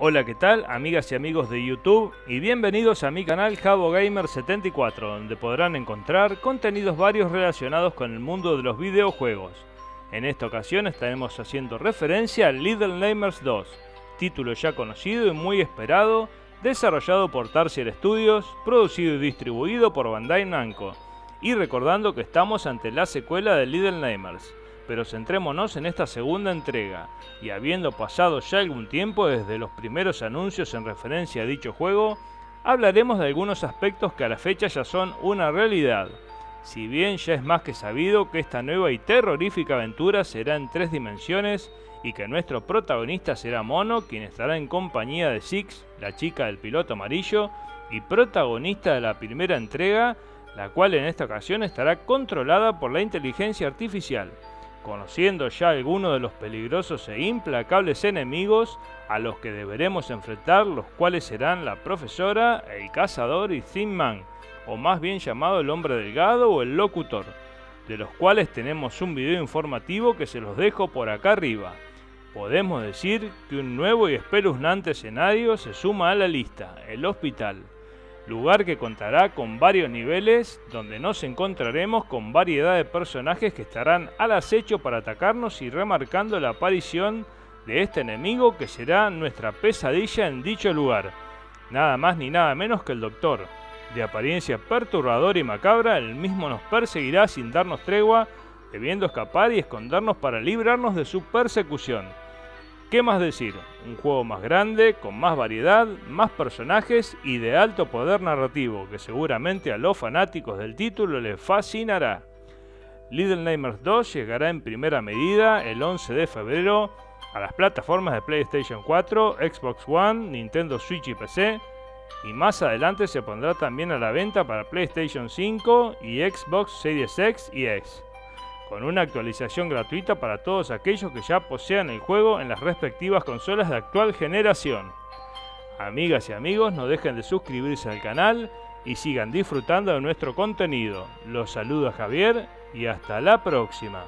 Hola, ¿qué tal? Amigas y amigos de YouTube y bienvenidos a mi canal Jabo Gamer 74, donde podrán encontrar contenidos varios relacionados con el mundo de los videojuegos. En esta ocasión estaremos haciendo referencia a Little Nightmares 2, título ya conocido y muy esperado, desarrollado por Tarsier Studios, producido y distribuido por Bandai Namco. Y recordando que estamos ante la secuela de Little Nightmares pero centrémonos en esta segunda entrega, y habiendo pasado ya algún tiempo desde los primeros anuncios en referencia a dicho juego, hablaremos de algunos aspectos que a la fecha ya son una realidad. Si bien ya es más que sabido que esta nueva y terrorífica aventura será en tres dimensiones y que nuestro protagonista será Mono, quien estará en compañía de Six, la chica del piloto amarillo, y protagonista de la primera entrega, la cual en esta ocasión estará controlada por la inteligencia artificial conociendo ya algunos de los peligrosos e implacables enemigos a los que deberemos enfrentar, los cuales serán la profesora, el cazador y Thin o más bien llamado el hombre delgado o el locutor, de los cuales tenemos un video informativo que se los dejo por acá arriba. Podemos decir que un nuevo y espeluznante escenario se suma a la lista, el hospital lugar que contará con varios niveles donde nos encontraremos con variedad de personajes que estarán al acecho para atacarnos y remarcando la aparición de este enemigo que será nuestra pesadilla en dicho lugar. Nada más ni nada menos que el Doctor. De apariencia perturbadora y macabra, el mismo nos perseguirá sin darnos tregua, debiendo escapar y escondernos para librarnos de su persecución. ¿Qué más decir? Un juego más grande, con más variedad, más personajes y de alto poder narrativo que seguramente a los fanáticos del título les fascinará. Little Nightmares 2 llegará en primera medida el 11 de febrero a las plataformas de PlayStation 4, Xbox One, Nintendo Switch y PC, y más adelante se pondrá también a la venta para PlayStation 5 y Xbox Series X y X con una actualización gratuita para todos aquellos que ya posean el juego en las respectivas consolas de actual generación. Amigas y amigos, no dejen de suscribirse al canal y sigan disfrutando de nuestro contenido. Los saluda Javier y hasta la próxima.